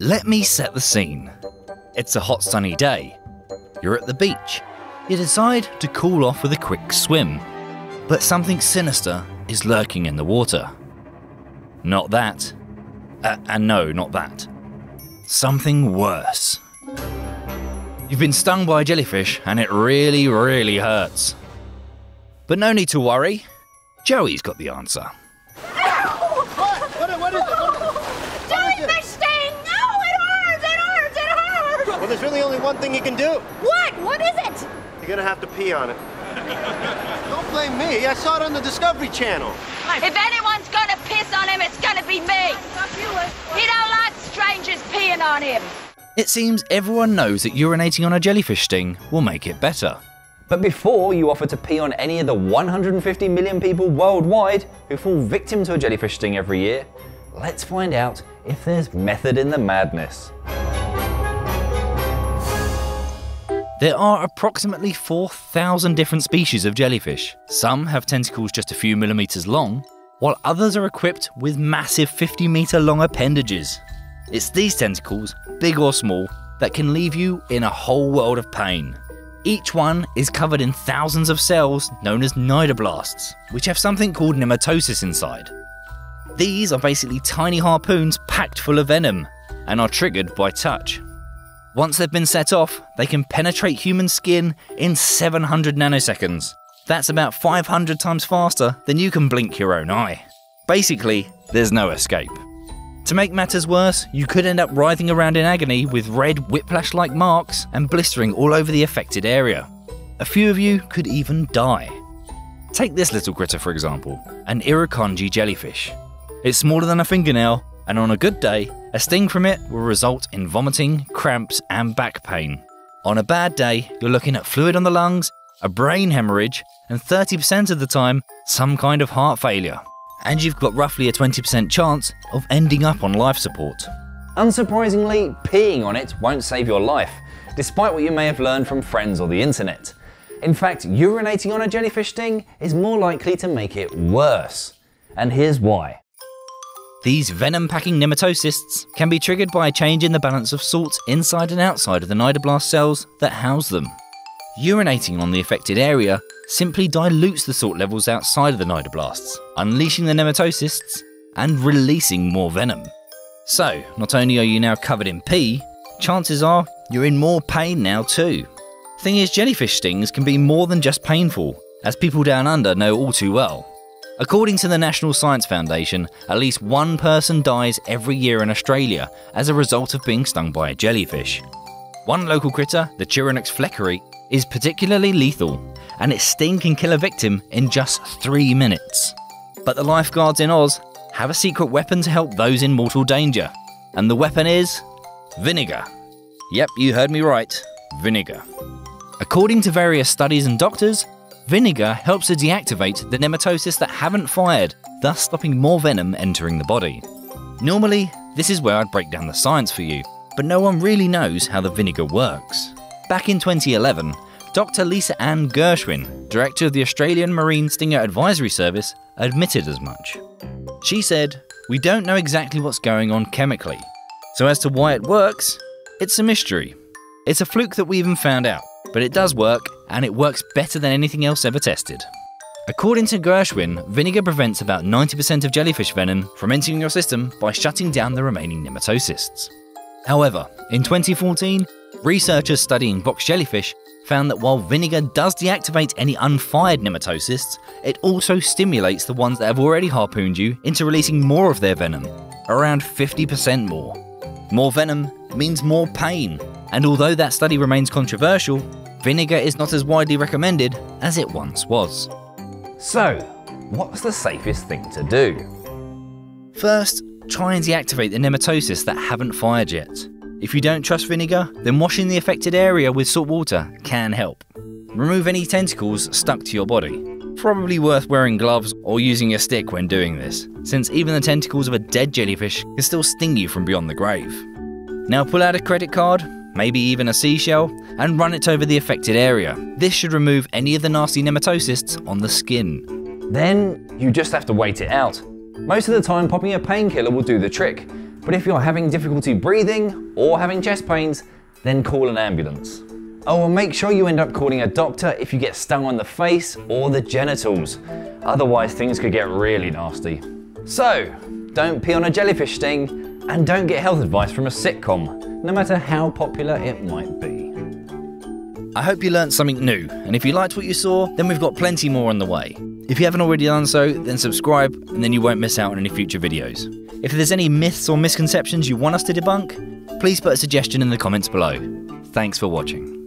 Let me set the scene. It's a hot sunny day. You're at the beach. You decide to cool off with a quick swim. But something sinister is lurking in the water. Not that. Uh, and no, not that. Something worse. You've been stung by a jellyfish and it really, really hurts. But no need to worry. Joey's got the answer. Well, there's really only one thing you can do. What? What is it? You're gonna have to pee on it. Don't blame me. I saw it on the Discovery Channel. If anyone's gonna piss on him, it's gonna be me. He don't like strangers peeing on him. It seems everyone knows that urinating on a jellyfish sting will make it better. But before you offer to pee on any of the 150 million people worldwide who fall victim to a jellyfish sting every year, let's find out if there's method in the madness. There are approximately 4,000 different species of jellyfish. Some have tentacles just a few millimeters long, while others are equipped with massive 50 meter long appendages. It's these tentacles, big or small, that can leave you in a whole world of pain. Each one is covered in thousands of cells known as cnidoblasts, which have something called nematocysts inside. These are basically tiny harpoons packed full of venom and are triggered by touch. Once they've been set off, they can penetrate human skin in 700 nanoseconds. That's about 500 times faster than you can blink your own eye. Basically, there's no escape. To make matters worse, you could end up writhing around in agony with red whiplash like marks and blistering all over the affected area. A few of you could even die. Take this little critter for example, an irukandji jellyfish. It's smaller than a fingernail, and on a good day, a sting from it will result in vomiting, cramps, and back pain. On a bad day, you're looking at fluid on the lungs, a brain hemorrhage, and 30% of the time, some kind of heart failure. And you've got roughly a 20% chance of ending up on life support. Unsurprisingly, peeing on it won't save your life, despite what you may have learned from friends or the internet. In fact, urinating on a jellyfish sting is more likely to make it worse. And here's why. These venom packing nematocysts can be triggered by a change in the balance of salts inside and outside of the cnidoblast cells that house them. Urinating on the affected area simply dilutes the salt levels outside of the cnidoblasts, unleashing the nematocysts and releasing more venom. So, not only are you now covered in pee, chances are you're in more pain now too. Thing is, jellyfish stings can be more than just painful, as people down under know all too well. According to the National Science Foundation, at least one person dies every year in Australia as a result of being stung by a jellyfish. One local critter, the Chironex fleckeri, is particularly lethal, and its sting can kill a victim in just three minutes. But the lifeguards in Oz have a secret weapon to help those in mortal danger, and the weapon is vinegar. Yep, you heard me right vinegar. According to various studies and doctors, vinegar helps to deactivate the nematocysts that haven't fired, thus stopping more venom entering the body. Normally, this is where I'd break down the science for you, but no one really knows how the vinegar works. Back in 2011, Dr. Lisa Ann Gershwin, director of the Australian Marine Stinger Advisory Service, admitted as much. She said, We don't know exactly what's going on chemically. So, as to why it works, it's a mystery. It's a fluke that we even found out, but it does work, and it works better than anything else ever tested. According to Gershwin, vinegar prevents about 90% of jellyfish venom from entering your system by shutting down the remaining nematocysts. However, in 2014, researchers studying box jellyfish found that while vinegar does deactivate any unfired nematocysts, it also stimulates the ones that have already harpooned you into releasing more of their venom, around 50% more. More venom means more pain, and although that study remains controversial, vinegar is not as widely recommended as it once was. So, what's the safest thing to do? First, try and deactivate the nematocysts that haven't fired yet. If you don't trust vinegar, then washing the affected area with salt water can help. Remove any tentacles stuck to your body. Probably worth wearing gloves or using a stick when doing this, since even the tentacles of a dead jellyfish can still sting you from beyond the grave. Now pull out a credit card, maybe even a seashell, and run it over the affected area. This should remove any of the nasty nematocysts on the skin. Then you just have to wait it out. Most of the time, popping a painkiller will do the trick, But if you're having difficulty breathing or having chest pains, then call an ambulance. Oh, and make sure you end up calling a doctor if you get stung on the face or the genitals. Otherwise, things could get really nasty. So, don't pee on a jellyfish sting and don't get health advice from a sitcom, no matter how popular it might be. I hope you learnt something new, and if you liked what you saw, then we've got plenty more on the way. If you haven't already done so, then subscribe, and then you won't miss out on any future videos. If there's any myths or misconceptions you want us to debunk, please put a suggestion in the comments below. Thanks for watching.